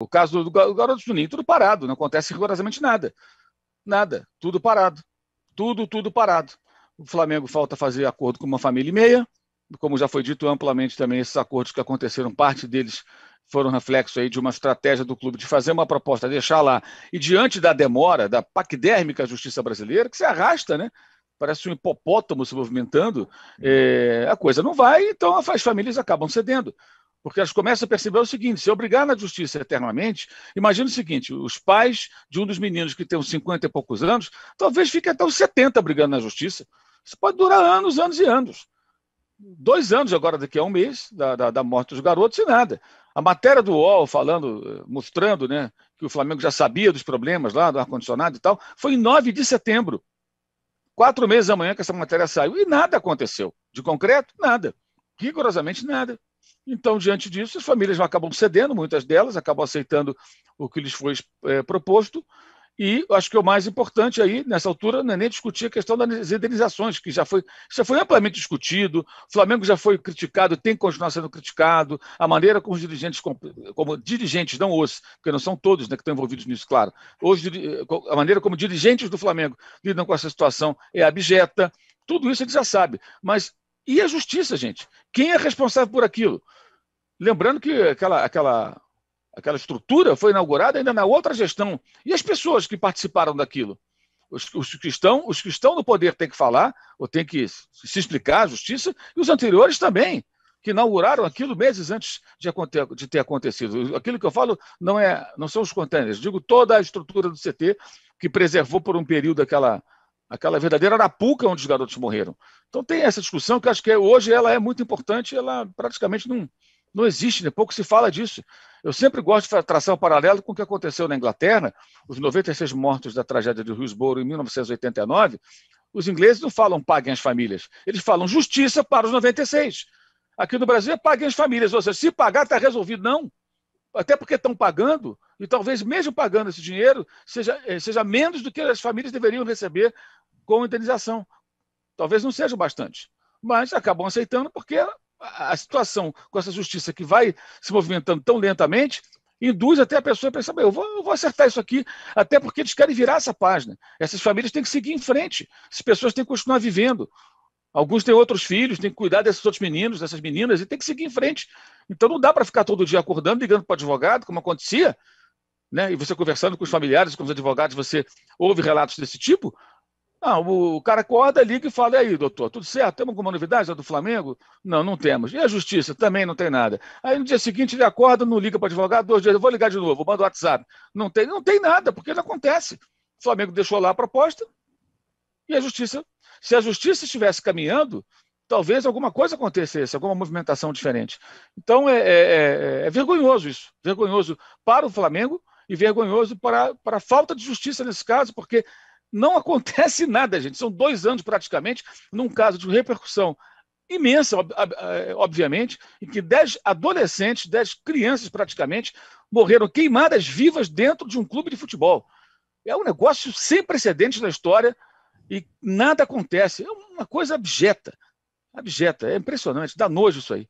O caso do, Garoto Juninho, tudo parado, não acontece rigorosamente nada. Nada, tudo parado. Tudo, tudo parado. O Flamengo falta fazer acordo com uma família e meia, como já foi dito amplamente também, esses acordos que aconteceram, parte deles foram reflexo aí de uma estratégia do clube de fazer uma proposta, deixar lá, e diante da demora, da paquidérmica justiça brasileira, que se arrasta, né? Parece um hipopótamo se movimentando, é, a coisa não vai, então as famílias acabam cedendo. Porque elas começam a perceber o seguinte: se obrigar na justiça eternamente, imagina o seguinte: os pais de um dos meninos que tem uns 50 e poucos anos, talvez fiquem até os 70 brigando na justiça. Isso pode durar anos, anos e anos dois anos agora, daqui a um mês, da, da, da, morte dos garotos e nada. A matéria do UOL falando, mostrando né, que o Flamengo já sabia dos problemas lá do ar-condicionado e tal, foi em 9 de setembro. Quatro meses amanhã que essa matéria saiu. E nada aconteceu. De concreto, nada. Rigorosamente nada. Então, diante disso, as famílias acabam cedendo, muitas delas acabam aceitando o que lhes foi é, proposto, e acho que o mais importante aí, nessa altura, não é nem discutir a questão das indenizações, que já foi, já foi amplamente discutido, o Flamengo já foi criticado, tem que continuar sendo criticado, a maneira como os dirigentes, como dirigentes, não os, porque não são todos né, que estão envolvidos nisso, claro, hoje, a maneira como dirigentes do Flamengo lidam com essa situação é abjeta, tudo isso gente já sabe. Mas e a justiça, gente? Quem é responsável por aquilo? Lembrando que aquela, aquela aquela estrutura foi inaugurada ainda na outra gestão. E as pessoas que participaram daquilo? Os, os, que estão, os que estão no poder têm que falar, ou têm que se explicar à justiça, e os anteriores também, que inauguraram aquilo meses antes de, de ter acontecido. Aquilo que eu falo não, é, não são os contêineres, digo toda a estrutura do CT que preservou por um período aquela, aquela verdadeira arapuca onde os garotos morreram. Então tem essa discussão que acho que hoje ela é muito importante, ela praticamente não, não existe, né? pouco se fala disso. Eu sempre gosto de traçar um paralelo com o que aconteceu na Inglaterra, os 96 mortos da tragédia de Hillsborough em 1989. Os ingleses não falam paguem as famílias, eles falam justiça para os 96. Aqui no Brasil é paguem as famílias, ou seja, se pagar está resolvido. Não. Até porque estão pagando, e talvez mesmo pagando esse dinheiro, seja, eh, seja menos do que as famílias deveriam receber com indenização. Talvez não seja bastante, mas acabam aceitando porque a situação com essa justiça que vai se movimentando tão lentamente induz até a pessoa a pensar, eu vou, eu vou acertar isso aqui, até porque eles querem virar essa página. Essas famílias têm que seguir em frente, as pessoas têm que continuar vivendo. Alguns têm outros filhos, têm que cuidar desses outros meninos, dessas meninas, e tem que seguir em frente. Então não dá para ficar todo dia acordando, ligando para o advogado, como acontecia, né? e você conversando com os familiares, com os advogados, você ouve relatos desse tipo, não, o cara acorda, liga e fala: e aí, doutor, tudo certo? Temos alguma novidade do Flamengo? Não, não temos. E a justiça? Também não tem nada. Aí no dia seguinte ele acorda, não liga para o advogado, dois dias, eu vou ligar de novo, manda o WhatsApp. Não tem, não tem nada, porque não acontece. O Flamengo deixou lá a proposta e a justiça. Se a justiça estivesse caminhando, talvez alguma coisa acontecesse, alguma movimentação diferente. Então é, é, é, é vergonhoso isso. Vergonhoso para o Flamengo e vergonhoso para, para a falta de justiça nesse caso, porque não acontece nada, gente. São dois anos praticamente, num caso de repercussão imensa, obviamente, em que dez adolescentes, dez crianças praticamente, morreram queimadas vivas dentro de um clube de futebol. É um negócio sem precedentes na história e nada acontece. É uma coisa abjeta. Abjeta. É impressionante. Dá nojo isso aí.